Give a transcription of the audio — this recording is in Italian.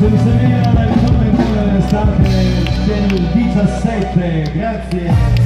applauso di Sabrina, la ritorno in cuore dell'estate del 17, grazie.